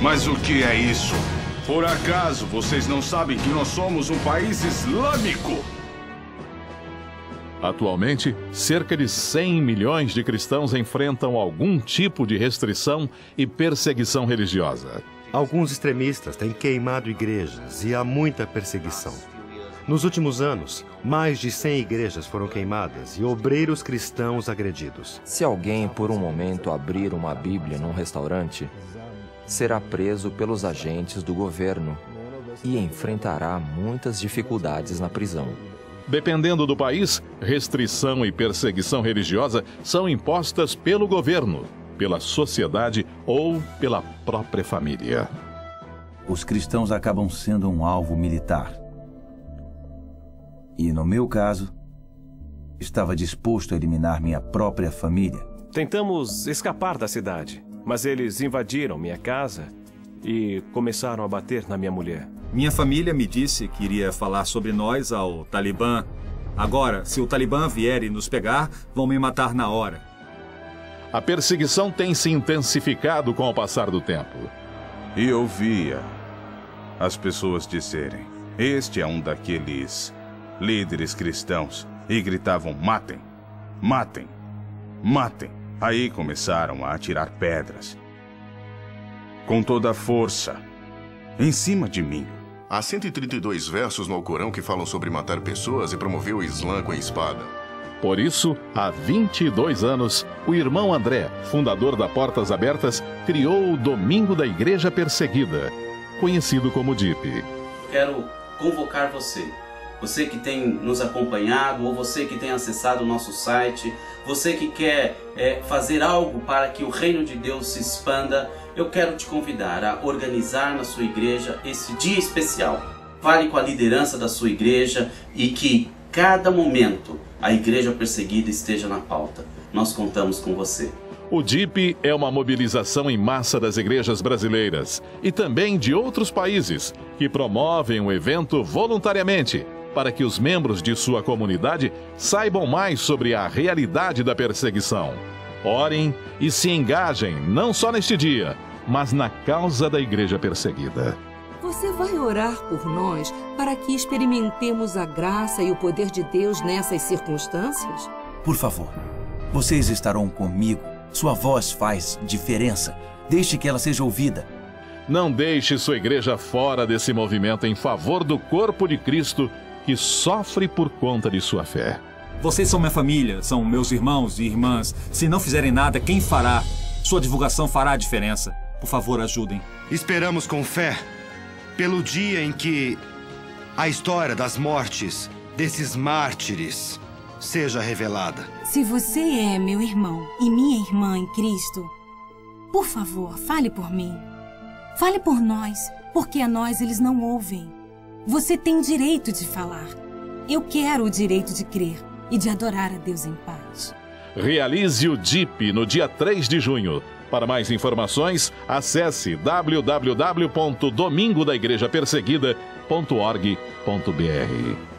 Mas o que é isso? Por acaso vocês não sabem que nós somos um país islâmico? Atualmente, cerca de 100 milhões de cristãos enfrentam algum tipo de restrição e perseguição religiosa. Alguns extremistas têm queimado igrejas e há muita perseguição. Nos últimos anos, mais de 100 igrejas foram queimadas e obreiros cristãos agredidos. Se alguém por um momento abrir uma Bíblia num restaurante, será preso pelos agentes do governo e enfrentará muitas dificuldades na prisão. Dependendo do país, restrição e perseguição religiosa são impostas pelo governo, pela sociedade ou pela própria família. Os cristãos acabam sendo um alvo militar. E no meu caso, estava disposto a eliminar minha própria família. Tentamos escapar da cidade, mas eles invadiram minha casa e começaram a bater na minha mulher. Minha família me disse que iria falar sobre nós ao Talibã. Agora, se o Talibã vier e nos pegar, vão me matar na hora. A perseguição tem se intensificado com o passar do tempo. E ouvia as pessoas dizerem: Este é um daqueles líderes cristãos e gritavam: matem, matem, matem. Aí começaram a atirar pedras com toda a força em cima de mim. Há 132 versos no Alcorão que falam sobre matar pessoas e promover o Islã com a espada. Por isso, há 22 anos, o irmão André, fundador da Portas Abertas, criou o Domingo da Igreja Perseguida, conhecido como DIP. Quero convocar você você que tem nos acompanhado ou você que tem acessado o nosso site, você que quer é, fazer algo para que o reino de Deus se expanda, eu quero te convidar a organizar na sua igreja esse dia especial. Fale com a liderança da sua igreja e que cada momento a igreja perseguida esteja na pauta. Nós contamos com você. O DIP é uma mobilização em massa das igrejas brasileiras e também de outros países que promovem o evento voluntariamente para que os membros de sua comunidade saibam mais sobre a realidade da perseguição. Orem e se engajem não só neste dia, mas na causa da igreja perseguida. Você vai orar por nós para que experimentemos a graça e o poder de Deus nessas circunstâncias? Por favor, vocês estarão comigo. Sua voz faz diferença. Deixe que ela seja ouvida. Não deixe sua igreja fora desse movimento em favor do corpo de Cristo que sofre por conta de sua fé. Vocês são minha família, são meus irmãos e irmãs. Se não fizerem nada, quem fará? Sua divulgação fará a diferença. Por favor, ajudem. Esperamos com fé pelo dia em que a história das mortes desses mártires seja revelada. Se você é meu irmão e minha irmã em Cristo, por favor, fale por mim. Fale por nós, porque a nós eles não ouvem. Você tem direito de falar. Eu quero o direito de crer e de adorar a Deus em paz. Realize o DIP no dia 3 de junho. Para mais informações, acesse www.domingodaigrejaperseguida.org.br.